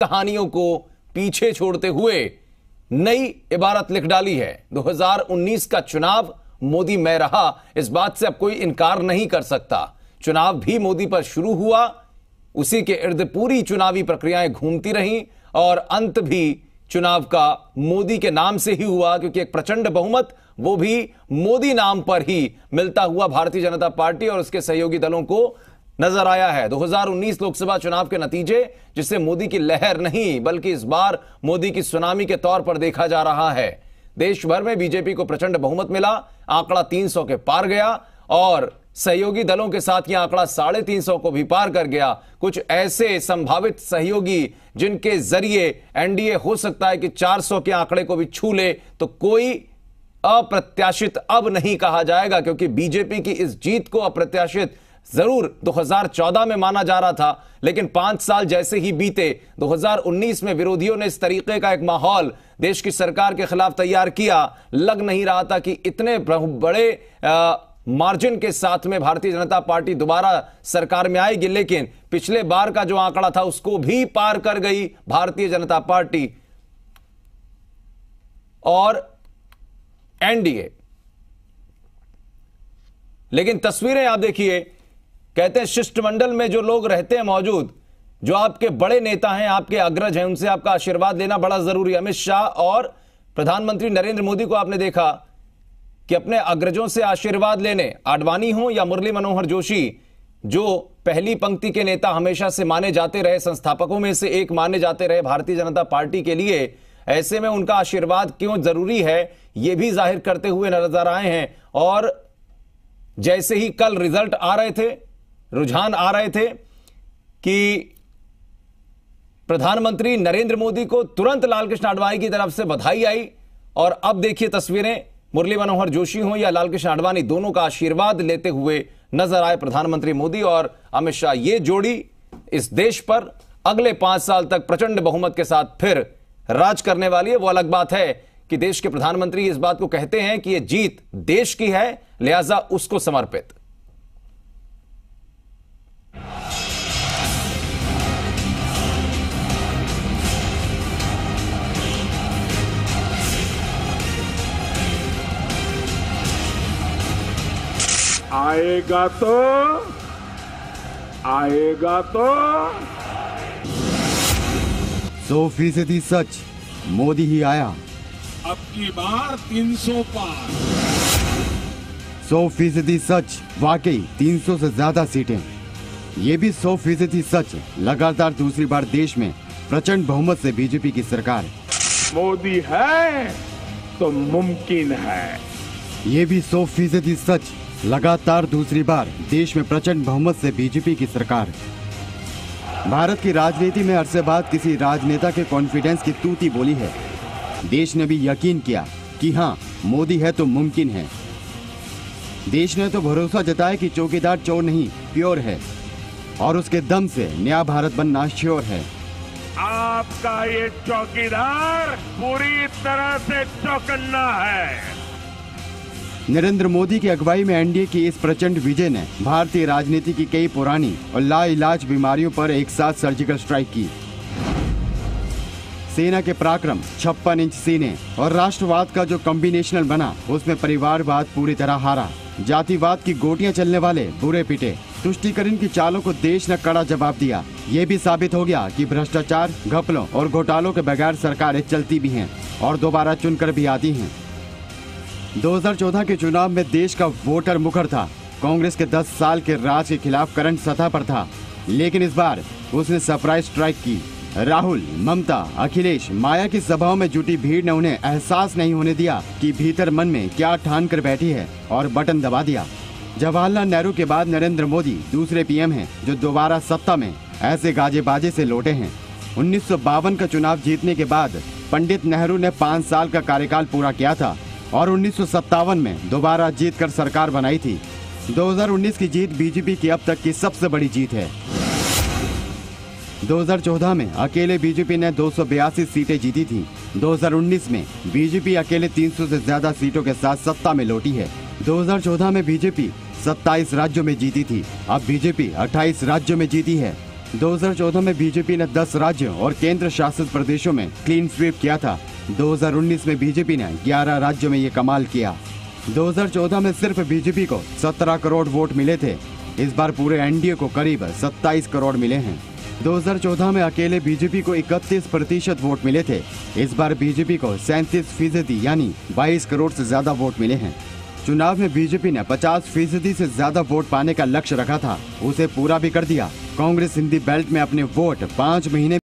कहानियों को पीछे छोड़ते हुए नई इबारत लिख डाली है। 2019 का चुनाव, मोदी में रहा, इस बात से अब कोई इनकार नहीं कर सकता। चुनाव भी मोदी पर शुरू हुआ, उसी के इर्द पूरी चुनावी प्रक्रियाएँ घूमती रहीं और अंत भी चुनाव का मोदी के नाम से ही हुआ, क्योंकि एक प्रचंड बहुमत, वो भी मोदी नाम पर ही मिलता हुआ भारतीय जनता पार्टी और उसके सहयोगी दलों को नज़र आया है। 2019 लोकसभा चुनाव के नतीजे जिसे मोदी की लहर नहीं, बल्कि इस बार मोदी की सुनामी के तौर पर देखा जा रहा है। देश भर में बीजेपी को प्रचंड बहुमत मिला, आंकड़ा 300 के पार गया, और सहयोगी दलों के साथ यह आंकड़ा साढ़े तीन सौ को भी पार कर गया। कुछ ऐसे संभावित सहयोगी, जिनके ज़रिए एनडीए हो सकता है कि 400 के आंकड़े को भी छू ले तो कोई अप्रत्याशित अब नहीं कहा जाएगा, क्योंकि बीजेपी की इस जीत को अप्रत्याशित ज़रूर 2014 में माना जा रहा था, लेकिन पाँच साल जैसे ही बीते 2019 में विरोधियों ने इस तरीके का एक माहौल देश की सरकार के खिलाफ तैयार किया। लग नहीं रहा था कि इतने बड़े मार्जिन के साथ में भारतीय जनता पार्टी दोबारा सरकार में आएगी, लेकिन पिछले बार का जो आंकड़ा था उसको भी पार कर गई भारतीय जनता पार्टी और एनडीए। लेकिन तस्वीरें आप देखिए कहते हैं, शिष्टमंडल में जो लोग रहते हैं मौजूद, जो आपके बड़े नेता हैं, आपके अग्रज हैं, उनसे आपका आशीर्वाद लेना बड़ा ज़रूरी है। अमित शाह और प्रधानमंत्री नरेंद्र मोदी को आपने देखा कि अपने अग्रजों से आशीर्वाद लेने, आडवाणी हो या मुरली मनोहर जोशी, जो पहली पंक्ति के नेता हमेशा से माने जाते रहे, संस्थापकों में से एक माने जाते रहे भारतीय जनता पार्टी के लिए, ऐसे में उनका आशीर्वाद क्यों ज़रूरी है यह भी ज़ाहिर करते हुए नज़र आए हैं। और जैसे ही कल रिज़ल्ट आ रहे थे रुझान आ रहे थे कि प्रधानमंत्री नरेंद्र मोदी को तुरंत लालकृष्ण आडवाणी की तरफ़ से बधाई आई। और अब देखिए तस्वीरें, मुरली मनोहर जोशी हो या लालकृष्ण आडवाणी, दोनों का आशीर्वाद लेते हुए नज़र आए प्रधानमंत्री मोदी और अमित शाह। ये जोड़ी इस देश पर अगले पाँच साल तक प्रचंड बहुमत के साथ फिर राज करने वाली है। वो अलग बात है कि देश के प्रधानमंत्री इस बात को कहते हैं कि यह जीत देश की है, लिहाजा उसको समर्पित। आएगा तो आएगा तो। सौ फ़ीसदी सच मोदी ही आया। अब की बार 300 पार। सौ फ़ीसदी सच वाकई 300 से ज़्यादा सीटें। ये भी सौ फ़ीसदी सच लगातार दूसरी बार देश में प्रचंड बहुमत से बीजेपी की सरकार। मोदी है तो मुमकिन है। ये भी सौ फ़ीसदी सच लगातार दूसरी बार देश में प्रचंड बहुमत से बीजेपी की सरकार। भारत की राजनीति में अरसे बाद किसी राजनेता के कॉन्फिडेंस की तूती बोली है। देश ने भी यकीन किया कि हाँ मोदी है तो मुमकिन है। देश ने तो भरोसा जताया कि चौकीदार चोर नहीं, प्योर है। और उसके दम से नया भारत बनना श्योर है। आपका ये चौकीदार पूरी तरह से चौकन्ना है। नरेंद्र मोदी की अगुवाई में एनडीए की इस प्रचंड विजय ने भारतीय राजनीति की कई पुरानी और लाइलाज बीमारियों पर एक साथ सर्जिकल स्ट्राइक की। सेना के पराक्रम, छप्पन इंच सीने और राष्ट्रवाद का जो कॉम्बिनेशनल बना, उसमें परिवारवाद पूरी तरह हारा। जातिवाद की गोटियाँ चलने वाले बुरे पिटे, तुष्टिकरण की चालों को देश ने कड़ा जवाब दिया। ये भी साबित हो गया कि भ्रष्टाचार, घपलों और घोटालों के बगैर सरकारें चलती भी हैं और दोबारा चुनकर भी आती हैं। 2014 के चुनाव में देश का वोटर मुखर था। कांग्रेस के 10 साल के राज के खिलाफ करंट सतह पर था। लेकिन इस बार उसने सरप्राइज़ स्ट्राइक की। राहुल, ममता, अखिलेश, माया की सभाओं में जुटी भीड़ ने उन्हें एहसास नहीं होने दिया कि भीतर मन में क्या ठान कर बैठी है और बटन दबा दिया। जवाहरलाल नेहरू के बाद नरेंद्र मोदी दूसरे पीएम हैं, जो दोबारा सत्ता में ऐसे गाजे बाजे से लौटे हैं। उन्नीस सौ बावन का चुनाव जीतने के बाद पंडित नेहरू ने पाँच साल का कार्यकाल पूरा किया था। और उन्नीस में दोबारा जीत कर सरकार बनाई थी। 2019 की जीत बीजेपी की अब तक की सबसे बड़ी जीत है। 2014 में अकेले बीजेपी ने दो सौ बयासी सीटें जीती थी। 2019 में बीजेपी अकेले 300 से ज़्यादा सीटों के साथ सत्ता में लौटी है। 2014 में बीजेपी 27 राज्यों में जीती थी। अब बीजेपी 28 राज्यों में जीती है। 2014 में बीजेपी ने 10 राज्यों और केंद्र शासित प्रदेशों में क्लीन स्वीप किया था। 2019 में बीजेपी ने 11 राज्यों में ये कमाल किया। 2014 में सिर्फ़ बीजेपी को 17 करोड़ वोट मिले थे। इस बार पूरे एनडीए को करीब 27 करोड़ मिले हैं। 2014 में अकेले बीजेपी को 31 प्रतिशत वोट मिले थे। इस बार बीजेपी को सैंतीस फ़ीसदी यानी 22 करोड़ से ज़्यादा वोट मिले हैं। चुनाव में बीजेपी ने 50 फ़ीसदी से ज़्यादा वोट पाने का लक्ष्य रखा था। उसे पूरा भी कर दिया। कांग्रेस हिंदी बेल्ट में अपने वोट पाँच महीने